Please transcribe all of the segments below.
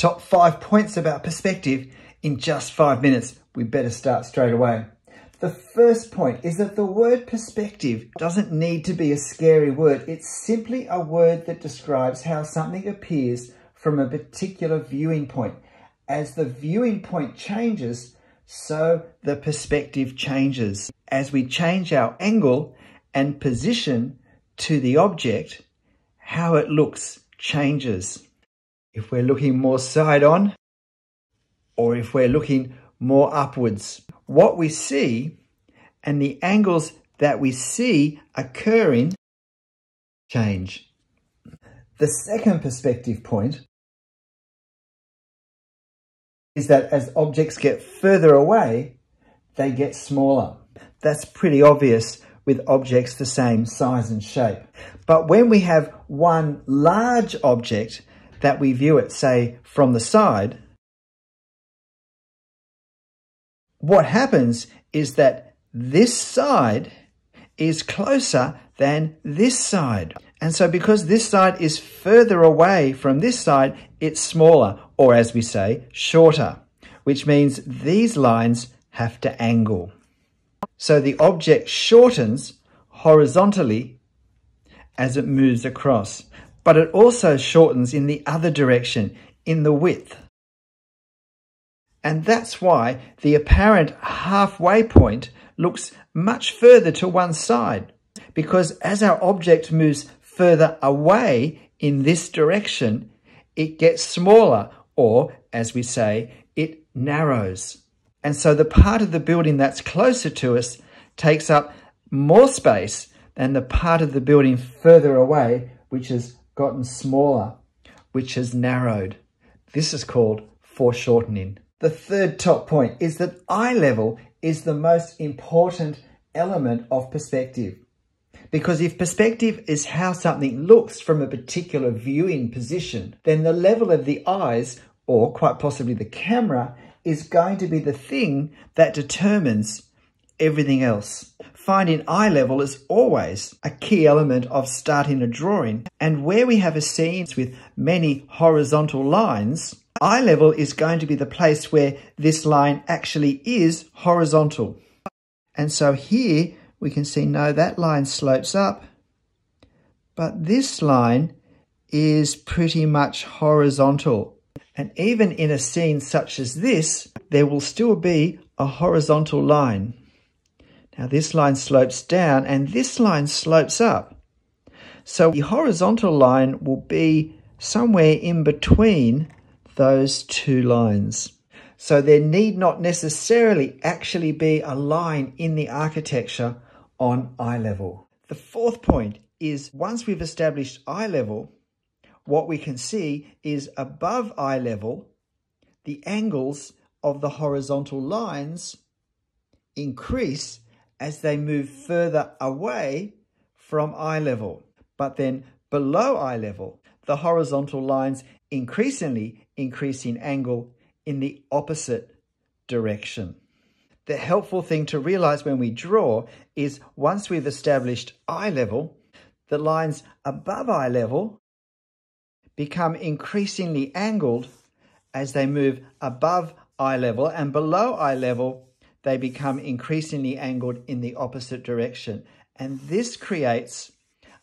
top five points about perspective in just five minutes. We better start straight away. The first point is that the word perspective doesn't need to be a scary word. It's simply a word that describes how something appears from a particular viewing point. As the viewing point changes, so the perspective changes. As we change our angle and position to the object, how it looks changes. If we're looking more side on, or if we're looking more upwards. What we see and the angles that we see occurring change. The second perspective point is that as objects get further away, they get smaller. That's pretty obvious with objects the same size and shape. But when we have one large object that we view it, say, from the side, what happens is that this side is closer than this side. And so because this side is further away from this side, it's smaller, or as we say, shorter, which means these lines have to angle. So the object shortens horizontally as it moves across, but it also shortens in the other direction, in the width. And that's why the apparent halfway point looks much further to one side, because as our object moves further away in this direction, it gets smaller, or as we say, it narrows. And so the part of the building that's closer to us takes up more space than the part of the building further away, which has gotten smaller, which has narrowed. This is called foreshortening. The third top point is that eye level is the most important element of perspective. Because if perspective is how something looks from a particular viewing position, then the level of the eyes, or quite possibly the camera, is going to be the thing that determines everything else. Finding eye level is always a key element of starting a drawing. And where we have a scene with many horizontal lines, eye level is going to be the place where this line actually is horizontal. And so here we can see, no, that line slopes up, but this line is pretty much horizontal. And even in a scene such as this, there will still be a horizontal line. Now this line slopes down and this line slopes up. So the horizontal line will be somewhere in between those two lines. So there need not necessarily actually be a line in the architecture on eye level. The fourth point is once we've established eye level, what we can see is above eye level, the angles of the horizontal lines increase as they move further away from eye level. But then below eye level, the horizontal lines increasingly increase in angle in the opposite direction. The helpful thing to realize when we draw is once we've established eye level, the lines above eye level become increasingly angled as they move above eye level and below eye level, they become increasingly angled in the opposite direction. And this creates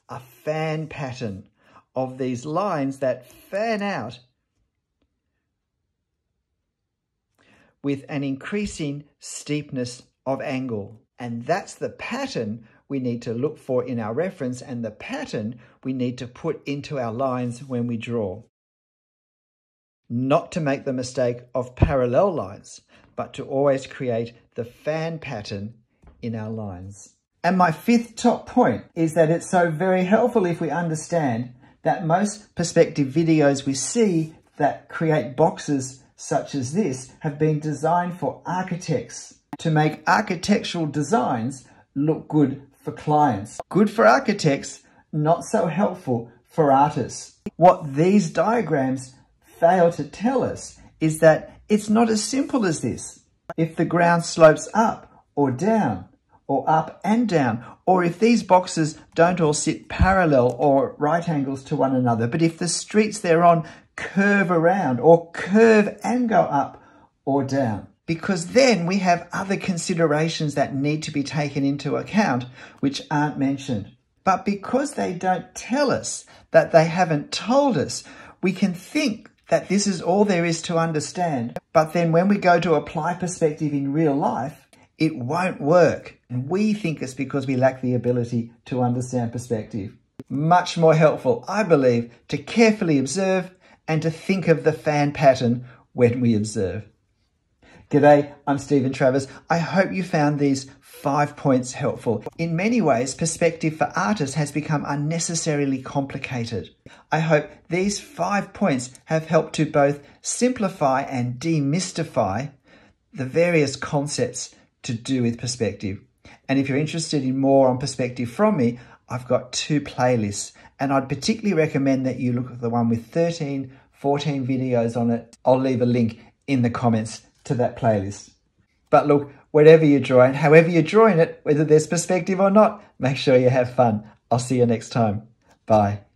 a fan pattern of these lines that fan out with an increasing steepness of angle. And that's the pattern we need to look for in our reference and the pattern we need to put into our lines when we draw. Not to make the mistake of parallel lines, but to always create the fan pattern in our lines. And my fifth top point is that it's so very helpful if we understand that most perspective videos we see that create boxes such as this have been designed for architects to make architectural designs look good for clients. Good for architects, not so helpful for artists. What these diagrams fail to tell us is that it's not as simple as this. If the ground slopes up or down, or up and down, or if these boxes don't all sit parallel or right angles to one another, but if the streets they're on curve around or curve and go up or down. Because then we have other considerations that need to be taken into account which aren't mentioned. But because they don't tell us that they haven't told us, we can think that this is all there is to understand. But then when we go to apply perspective in real life, it won't work. And we think it's because we lack the ability to understand perspective. Much more helpful, I believe, to carefully observe and to think of the fan pattern when we observe. G'day, I'm Stephen Travers. I hope you found these five points helpful. In many ways, perspective for artists has become unnecessarily complicated. I hope these five points have helped to both simplify and demystify the various concepts to do with perspective. And if you're interested in more on perspective from me, I've got two playlists and I'd particularly recommend that you look at the one with 13, 14 videos on it. I'll leave a link in the comments to that playlist. But look, whatever you're drawing, however you're drawing it, whether there's perspective or not, make sure you have fun. I'll see you next time. Bye.